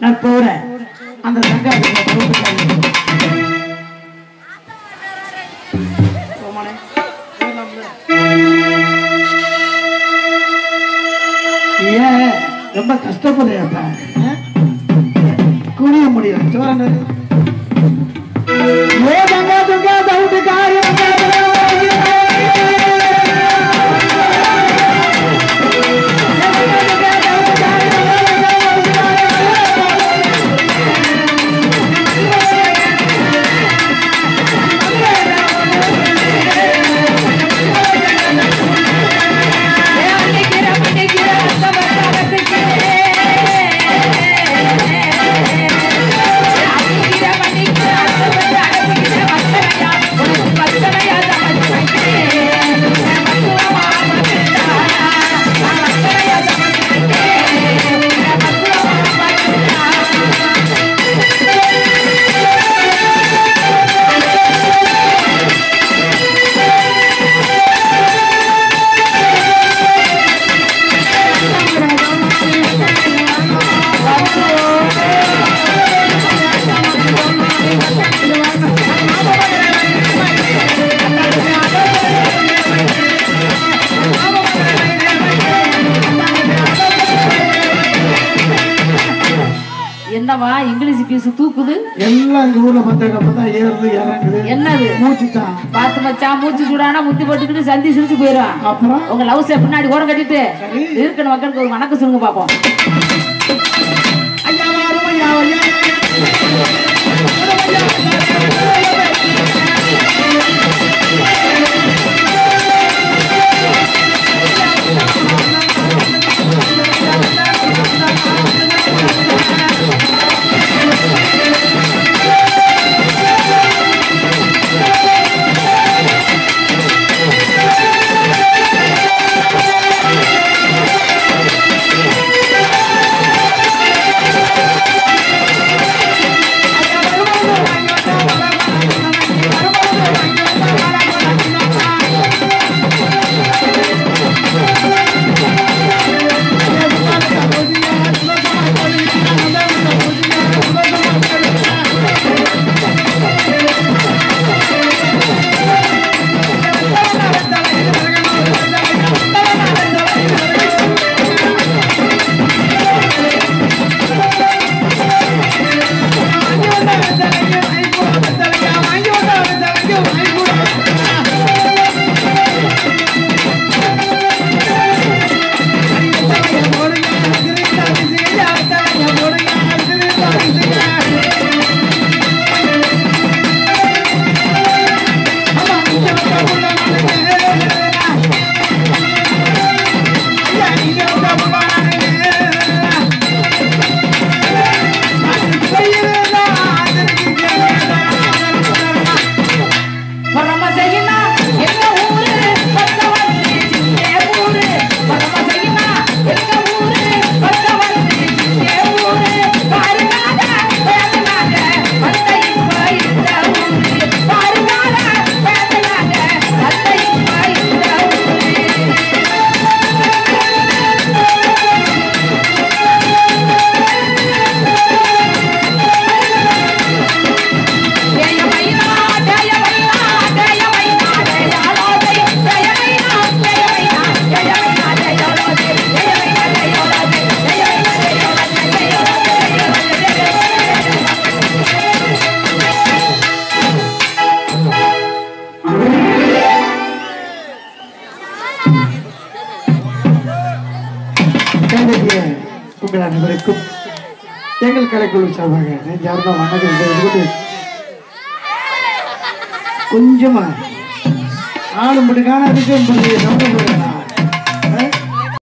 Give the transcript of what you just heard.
நட்போட அந்த சங்காரி ஏன்? ரொம்ப கஷ்டப்படுறியாப்பா குனிய முடியல. என்னவா இங்கிலீஷ் பீஸ் தூக்குது. எல்லாம் எங்க ஊர்ல பார்த்தாக்க அப்பதான் ஏறுது இறங்குது. என்னது? மூச்சு தான் பார்த்து மச்சான் மூச்சு சூடானா முத்தி போட்டுக்கிட்டு சந்தி சிரிச்சு போயிடும் அப்புறம்? உங்க லவ்ஸ பின்னாடி ஓரம் கட்டிட்டு இருக்கிற மக்களுக்கு ஒரு வணக்கம் சொல்லுங்க பாப்போம் ஐயா ஐயா ஐயா. இருக்கிற அனைவருக்கும் எங்கள் கலைக்குழு சார்பாக நெஞ்சார்ந்த வணக்கம் கொஞ்சமா ஆளு மட்டுக்கான அதுக்கு நம்ப போகிறேன்